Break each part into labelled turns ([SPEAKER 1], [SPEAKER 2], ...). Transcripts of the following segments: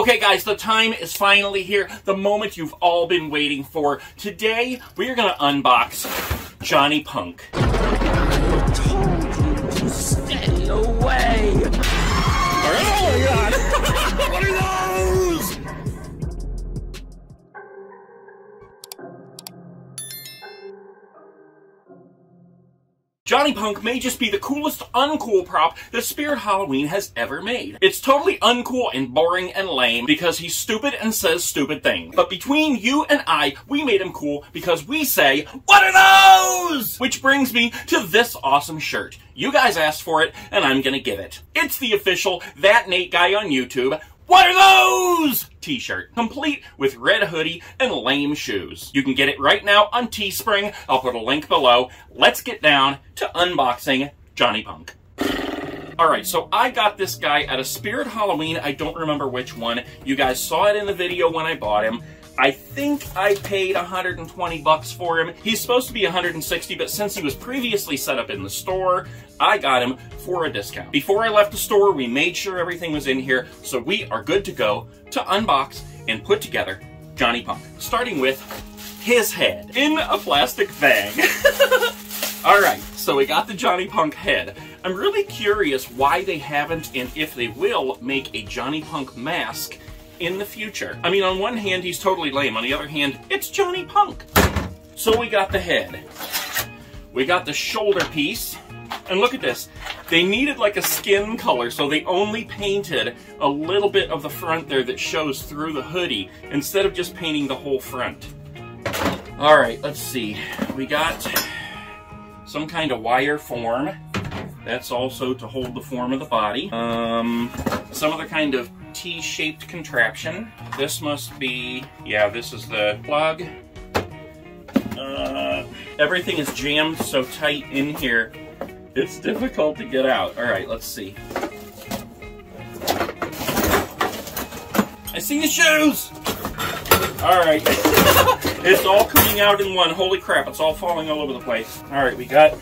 [SPEAKER 1] Okay, guys, the time is finally here. The moment you've all been waiting for. Today, we are going to unbox Johnny Punk.
[SPEAKER 2] I told you to stay away.
[SPEAKER 1] Johnny Punk may just be the coolest uncool prop that Spirit Halloween has ever made. It's totally uncool and boring and lame because he's stupid and says stupid things. But between you and I, we made him cool because we say, What are those? Which brings me to this awesome shirt. You guys asked for it, and I'm gonna give it. It's the official That Nate Guy on YouTube what are those? T-shirt, complete with red hoodie and lame shoes. You can get it right now on Teespring. I'll put a link below. Let's get down to unboxing Johnny Punk. Alright, so I got this guy at a Spirit Halloween. I don't remember which one. You guys saw it in the video when I bought him. I think I paid 120 bucks for him. He's supposed to be 160, but since he was previously set up in the store, I got him for a discount. Before I left the store, we made sure everything was in here, so we are good to go to unbox and put together Johnny Punk. Starting with his head in a plastic bag. Alright, so we got the Johnny Punk head. I'm really curious why they haven't, and if they will, make a Johnny Punk mask in the future. I mean, on one hand, he's totally lame. On the other hand, it's Johnny Punk. So we got the head. We got the shoulder piece. And look at this. They needed like a skin color, so they only painted a little bit of the front there that shows through the hoodie instead of just painting the whole front. All right, let's see. We got some kind of wire form. That's also to hold the form of the body. Um, some other kind of T-shaped contraption. This must be, yeah, this is the plug. Uh, everything is jammed so tight in here, it's difficult to get out. All right, let's see. I see the shoes! All right. it's all coming out in one. Holy crap, it's all falling all over the place. All right, we got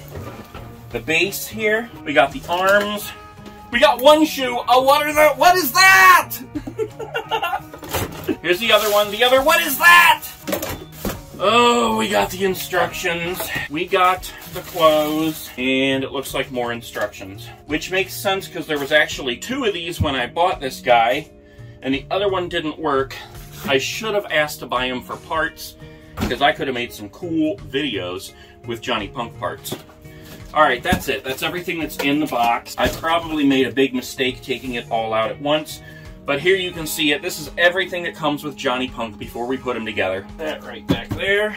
[SPEAKER 1] the base here. We got the arms. We got one shoe. Oh, what are the, what is that? Here's the other one. The other, what is that? Oh, we got the instructions. We got the clothes, and it looks like more instructions. Which makes sense because there was actually two of these when I bought this guy, and the other one didn't work. I should have asked to buy him for parts, because I could have made some cool videos with Johnny Punk parts. Alright, that's it. That's everything that's in the box. I probably made a big mistake taking it all out at once, but here you can see it. This is everything that comes with Johnny Punk before we put him together. That right back there.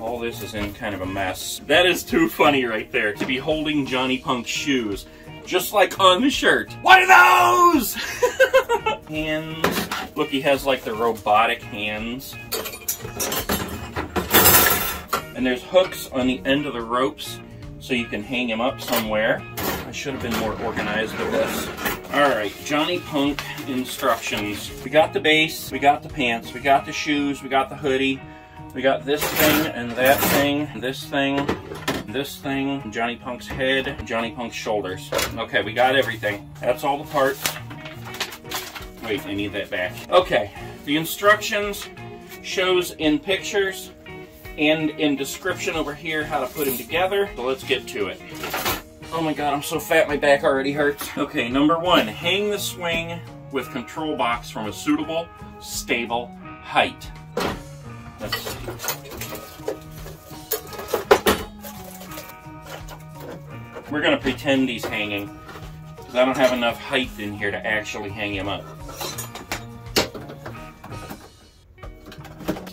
[SPEAKER 1] All this is in kind of a mess. That is too funny right there, to be holding Johnny Punk's shoes. Just like on the shirt. What are those? hands. Look, he has like the robotic hands. And there's hooks on the end of the ropes so you can hang him up somewhere. I should have been more organized with this. Alright, Johnny Punk instructions. We got the base, we got the pants, we got the shoes, we got the hoodie, we got this thing and that thing, this thing, this thing, Johnny Punk's head, Johnny Punk's shoulders. Okay, we got everything. That's all the parts. Wait, I need that back. Okay, the instructions shows in pictures and in description over here how to put them together. So let's get to it. Oh my god, I'm so fat my back already hurts. Okay, number one, hang the swing with control box from a suitable, stable height. Let's see. We're gonna pretend he's hanging because I don't have enough height in here to actually hang him up.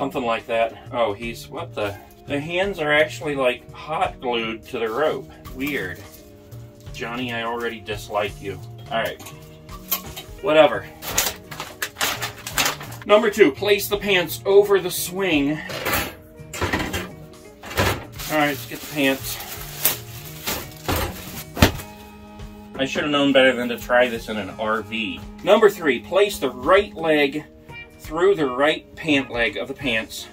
[SPEAKER 1] Something like that. Oh, he's, what the? The hands are actually like hot glued to the rope. Weird. Johnny, I already dislike you. Alright. Whatever. Number two, place the pants over the swing. Alright, let's get the pants. I should have known better than to try this in an RV. Number three, place the right leg through the right pant leg of the pants.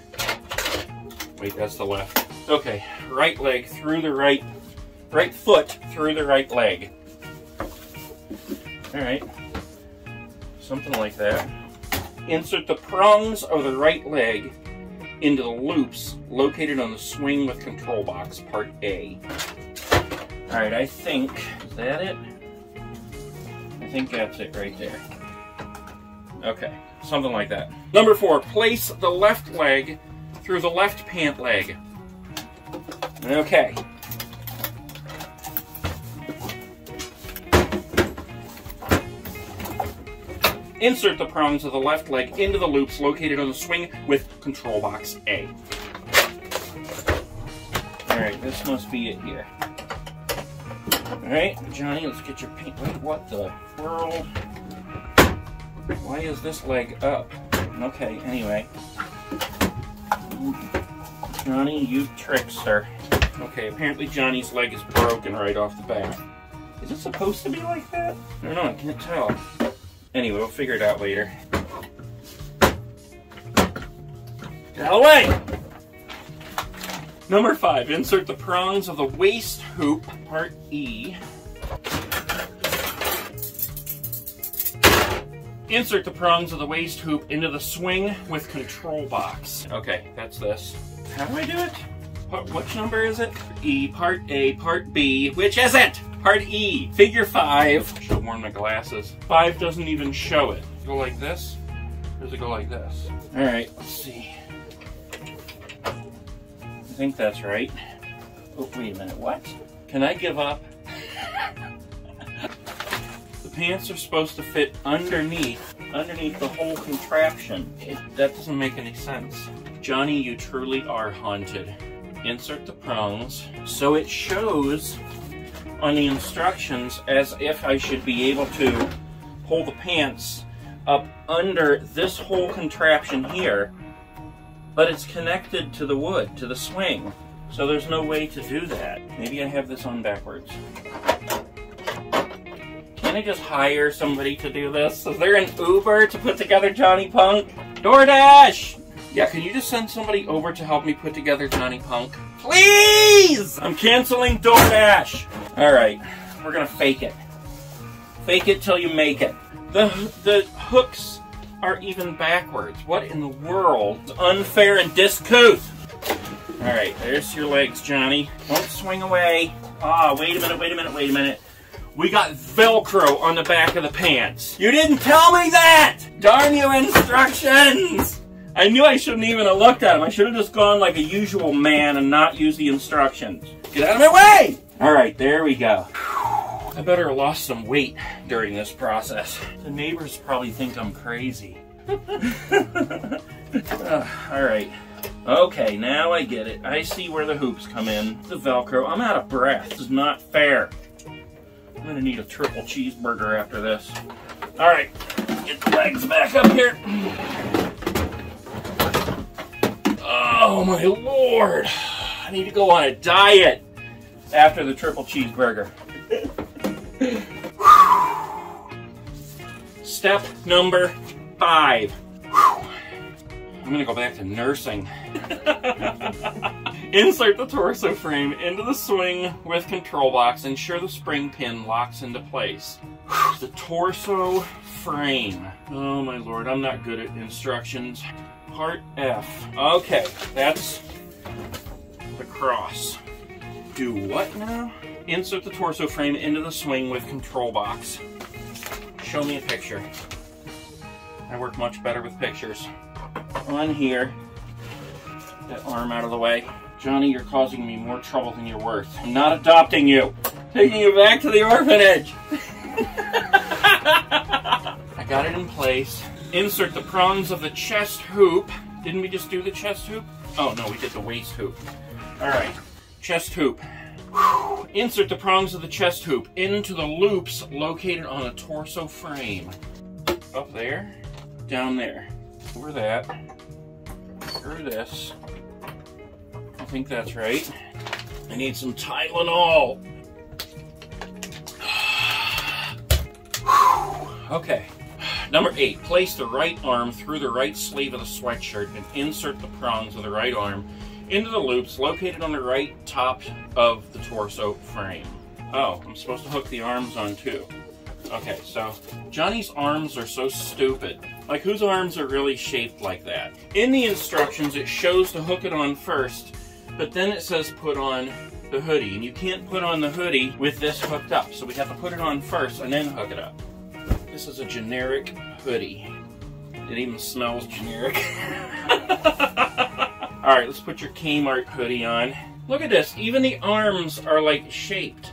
[SPEAKER 1] Wait, that's the left. Okay, right leg through the right, right foot through the right leg. All right. something like that. Insert the prongs of the right leg into the loops located on the swing with control box, part A. All right, I think, is that it? I think that's it right there. Okay, something like that. Number four, place the left leg through the left pant leg. Okay. Insert the prongs of the left leg into the loops located on the swing with control box A. Alright, this must be it here. Alright, Johnny, let's get your paint. Wait, what the world? Why is this leg up? Okay, anyway. Johnny, you trickster. Okay, apparently Johnny's leg is broken right off the bat. Is it supposed to be like that? I don't know, I can't tell. Anyway, we'll figure it out later. Get out of the way! Number five, insert the prongs of the waist hoop, part E. Insert the prongs of the waist hoop into the swing with control box. Okay, that's this. How do I do it? What, which number is it? E, part A, part B. Which is it? Part E, figure five. Should have worn my glasses. Five doesn't even show it. Go like this? Or does it go like this? All right, let's see. I think that's right. Oh, wait a minute, what? Can I give up? the pants are supposed to fit underneath, underneath the whole contraption. That doesn't make any sense. Johnny, you truly are haunted. Insert the prongs. So it shows on the instructions as if I should be able to pull the pants up under this whole contraption here, but it's connected to the wood, to the swing. So there's no way to do that. Maybe I have this on backwards. Just hire somebody to do this? Is there an Uber to put together Johnny Punk? DoorDash! Yeah, can you just send somebody over to help me put together Johnny Punk? Please! I'm canceling DoorDash! Alright, we're gonna fake it. Fake it till you make it. The, the hooks are even backwards. What in the world? It's unfair and discouth. Alright, there's your legs, Johnny. Don't swing away. Ah, wait a minute, wait a minute, wait a minute. We got Velcro on the back of the pants. You didn't tell me that! Darn you instructions! I knew I shouldn't even have looked at them. I should have just gone like a usual man and not used the instructions. Get out of my way! Alright, there we go. I better have lost some weight during this process. The neighbors probably think I'm crazy. uh, Alright. Okay, now I get it. I see where the hoops come in. The Velcro. I'm out of breath. This is not fair. I'm gonna need a triple cheeseburger after this. Alright, get the legs back up here. Oh my lord. I need to go on a diet after the triple cheeseburger. Step number five. I'm gonna go back to nursing. Insert the torso frame into the swing with control box. Ensure the spring pin locks into place. the torso frame. Oh my lord, I'm not good at instructions. Part F. Okay, that's the cross. Do what now? Insert the torso frame into the swing with control box. Show me a picture. I work much better with pictures. On here, that arm out of the way. Johnny, you're causing me more trouble than you're worth. I'm not adopting you. Taking you back to the orphanage. I got it in place. Insert the prongs of the chest hoop. Didn't we just do the chest hoop? Oh, no, we did the waist hoop. All right, chest hoop. Insert the prongs of the chest hoop into the loops located on the torso frame. Up there, down there, over that, through this. Think that's right. I need some Tylenol. okay. Number eight, place the right arm through the right sleeve of the sweatshirt and insert the prongs of the right arm into the loops located on the right top of the torso frame. Oh, I'm supposed to hook the arms on too. Okay, so Johnny's arms are so stupid. Like, whose arms are really shaped like that? In the instructions, it shows to hook it on first, but then it says put on the hoodie, and you can't put on the hoodie with this hooked up, so we have to put it on first and then hook it up. This is a generic hoodie. It even smells generic. Alright, let's put your Kmart hoodie on. Look at this, even the arms are like shaped.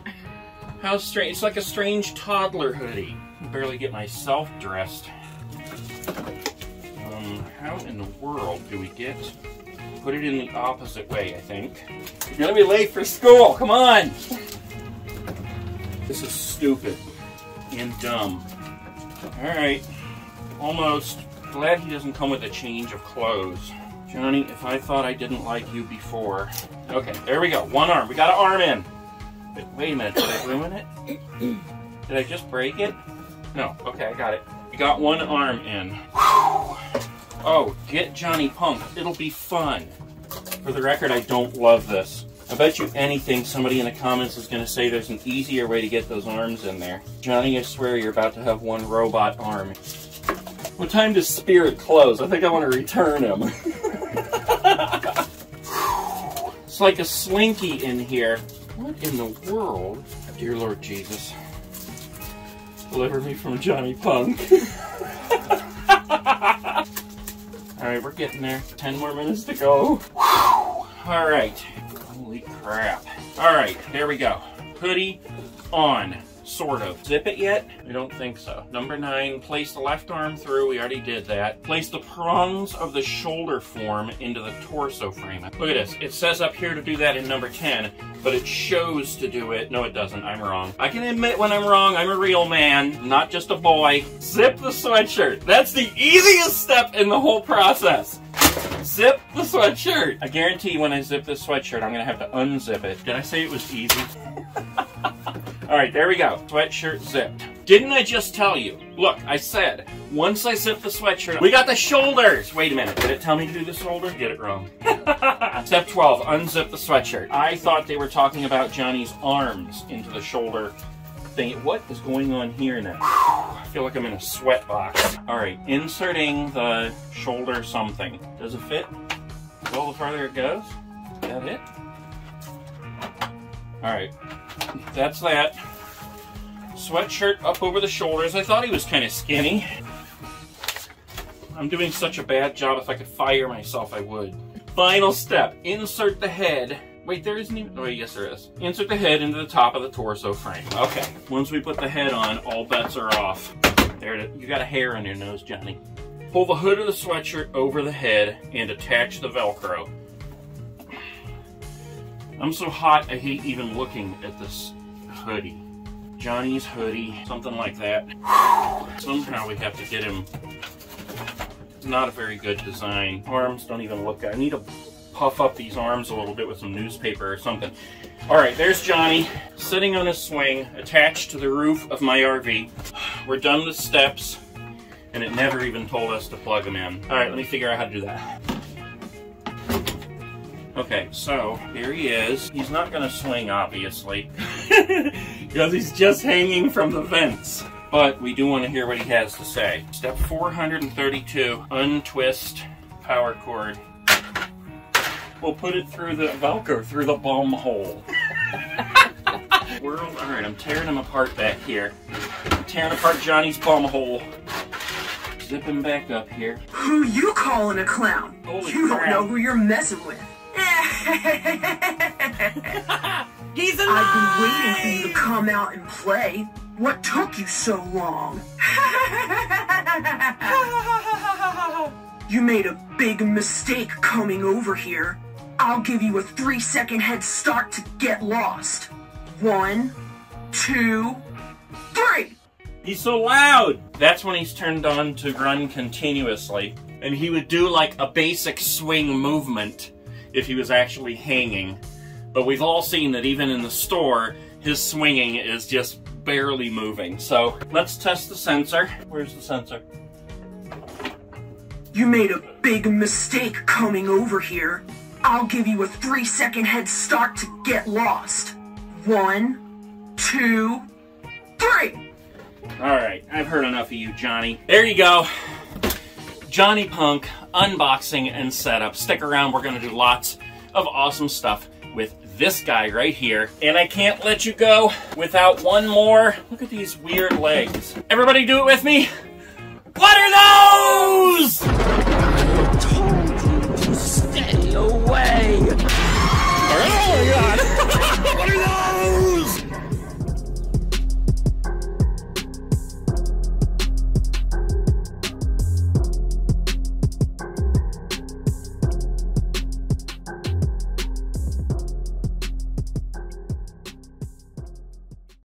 [SPEAKER 1] How strange, it's like a strange toddler hoodie. I barely get myself dressed. Um, how in the world do we get put it in the opposite way, I think. You're gonna be late for school, come on! This is stupid and dumb. Alright, almost. Glad he doesn't come with a change of clothes. Johnny, if I thought I didn't like you before. Okay, there we go. One arm. We got an arm in. Wait, wait a minute, did I ruin it? Did I just break it? No, okay, I got it. We got one arm in. Whew. Oh, get Johnny Punk. It'll be fun. For the record, I don't love this. I bet you anything somebody in the comments is going to say there's an easier way to get those arms in there. Johnny, I swear you're about to have one robot arm. What time does Spirit close? I think I want to return him. it's like a slinky in here. What in the world? Dear Lord Jesus. Deliver me from Johnny Punk. Alright, we're getting there. Ten more minutes to go. Alright. Holy crap. Alright, there we go. Hoodie on. Sort of. Zip it yet? I don't think so. Number nine, place the left arm through. We already did that. Place the prongs of the shoulder form into the torso frame. Look at this. It says up here to do that in number 10, but it shows to do it. No, it doesn't. I'm wrong. I can admit when I'm wrong. I'm a real man, not just a boy. Zip the sweatshirt. That's the easiest step in the whole process. Zip the sweatshirt. I guarantee when I zip this sweatshirt, I'm to have to unzip it. Did I say it was easy? All right, there we go. Sweatshirt zipped. Didn't I just tell you? Look, I said, once I zip the sweatshirt, we got the shoulders. Wait a minute, did it tell me to do the shoulder? Get it wrong. Step 12, unzip the sweatshirt. I thought they were talking about Johnny's arms into the shoulder thing. What is going on here now? I feel like I'm in a sweat box. All right, inserting the shoulder something. Does it fit? Well, the farther it goes? Is that it? All right, that's that. Sweatshirt up over the shoulders. I thought he was kind of skinny. I'm doing such a bad job. If I could fire myself, I would. Final step. Insert the head. Wait, there isn't even... Oh, yes, there is. Insert the head into the top of the torso frame. Okay. Once we put the head on, all bets are off. There it is. You got a hair on your nose, Johnny. Pull the hood of the sweatshirt over the head and attach the Velcro. I'm so hot, I hate even looking at this hoodie. Johnny's hoodie, something like that. Somehow we have to get him. Not a very good design. Arms don't even look good. I need to puff up these arms a little bit with some newspaper or something. All right, there's Johnny sitting on a swing attached to the roof of my RV. We're done with steps, and it never even told us to plug them in. All right, let me figure out how to do that. Okay, so here he is. He's not going to swing, obviously, because he's just hanging from the vents. But we do want to hear what he has to say. Step 432, untwist power cord. We'll put it through the Velcro, through the bum hole. We're, all right, I'm tearing him apart back here. I'm tearing apart Johnny's bum hole. Zip him back up here.
[SPEAKER 3] Who you calling a clown?
[SPEAKER 1] Holy
[SPEAKER 3] you
[SPEAKER 1] crap.
[SPEAKER 3] don't know who you're messing with.
[SPEAKER 2] He's alive!
[SPEAKER 3] I've been waiting for you to come out and play. What took you so long? you made a big mistake coming over here. I'll give you a three second head start to get lost. One, two, three.
[SPEAKER 1] He's so loud! That's when he's turned on to run continuously. And he would do like a basic swing movement if he was actually hanging. But we've all seen that even in the store, his swinging is just barely moving. So let's test the sensor. Where's the sensor?
[SPEAKER 3] You made a big mistake coming over here. I'll give you a three second head start to get lost. One, two, three.
[SPEAKER 1] Alright, I've heard enough of you, Johnny. There you go. Johnny Punk unboxing and setup. Stick around, we're gonna do lots of awesome stuff with this guy right here. And I can't let you go without one more. Look at these weird legs. Everybody do it with me. What are those?
[SPEAKER 2] I told you to stay away!
[SPEAKER 1] Oh my god. what are those?